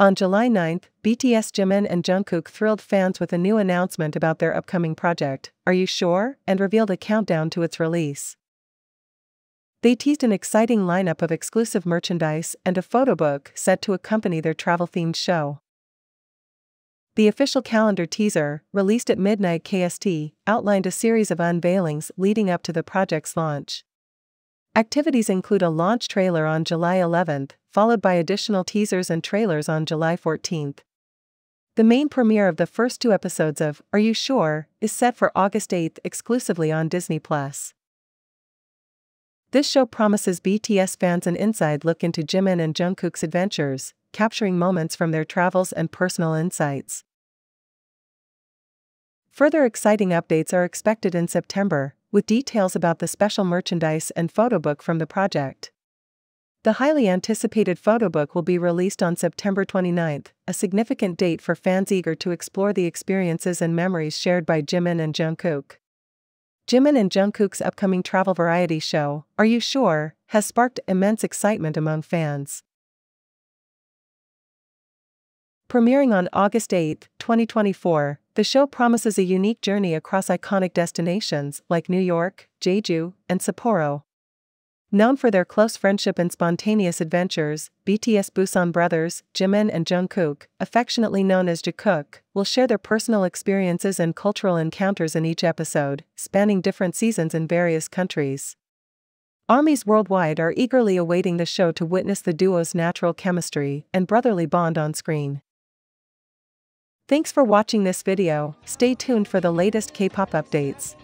On July 9th, BTS Jimin and Jungkook thrilled fans with a new announcement about their upcoming project, Are You Sure? and revealed a countdown to its release. They teased an exciting lineup of exclusive merchandise and a photobook set to accompany their travel themed show. The official calendar teaser, released at midnight KST, outlined a series of unveilings leading up to the project's launch. Activities include a launch trailer on July 11th, followed by additional teasers and trailers on July 14th. The main premiere of the first two episodes of Are You Sure? is set for August 8th exclusively on Disney Plus. This show promises BTS fans an inside look into Jimin and Jungkook's adventures, capturing moments from their travels and personal insights. Further exciting updates are expected in September, with details about the special merchandise and photobook from the project. The highly anticipated photobook will be released on September 29, a significant date for fans eager to explore the experiences and memories shared by Jimin and Jungkook. Jimin and Jungkook's upcoming travel variety show, Are You Sure?, has sparked immense excitement among fans. Premiering on August 8, 2024, the show promises a unique journey across iconic destinations like New York, Jeju, and Sapporo. Known for their close friendship and spontaneous adventures, BTS Busan brothers, Jimin and Jungkook, affectionately known as Jikook, will share their personal experiences and cultural encounters in each episode, spanning different seasons in various countries. Armies worldwide are eagerly awaiting the show to witness the duo's natural chemistry and brotherly bond on screen. Thanks for watching this video, stay tuned for the latest K-pop updates.